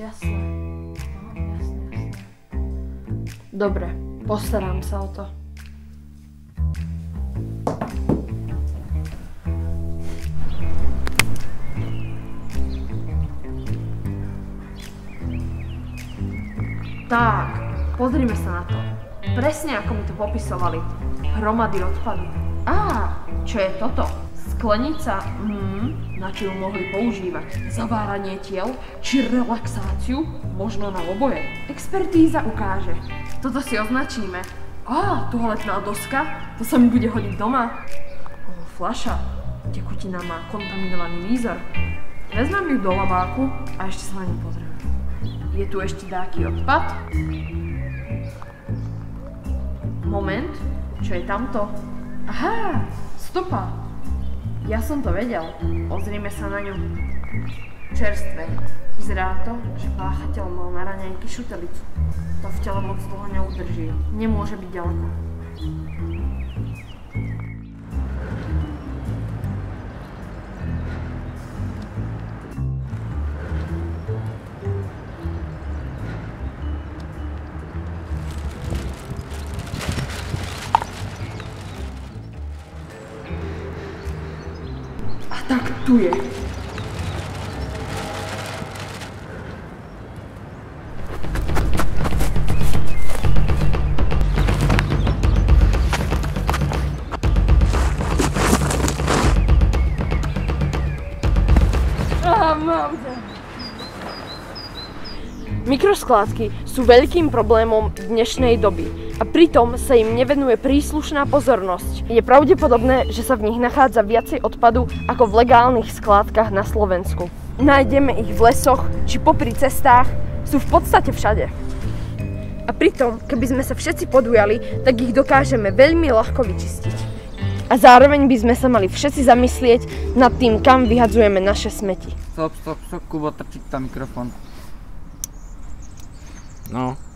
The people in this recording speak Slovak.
jasné. No, jasné, jasné. Dobre, postaram sa o to. Tak, pozrime sa na to. Presne ako mi to popisovali. Hromady odpadu. Á, čo je toto? Sklenica? Mm, na čo ju mohli používať? Zaváranie tiel, či relaxáciu? Možno na oboje. Expertíza ukáže. Toto si označíme. Á, toaletná doska? To sa mi bude hodiť doma. O, fľaša. Tekutina má kontaminovaný výzor. Vezmem ju do labáku a ešte sa na ňu pozriem. Je tu ešte dáky odpad? Moment, čo je tamto? Aha, stopa. Ja som to vedel. Pozrieme sa na ňu. Čerstvé. Vyzerá to, že páchateľ mal na raňajky šutelicu. To v tele moc dlho neudrží. Nemôže byť ďaleko. Tak tu je. Mikroskládky sú veľkým problémom dnešnej doby a pritom sa im nevenuje príslušná pozornosť. Je pravdepodobné, že sa v nich nachádza viacej odpadu ako v legálnych skládkach na Slovensku. Nájdeme ich v lesoch či popri cestách, sú v podstate všade. A pritom, keby sme sa všetci podujali, tak ich dokážeme veľmi ľahko vyčistiť. A zároveň by sme sa mali všetci zamyslieť nad tým, kam vyhadzujeme naše smeti. Stop, stop, stop, Kubo, trčí tam mikrofon. No,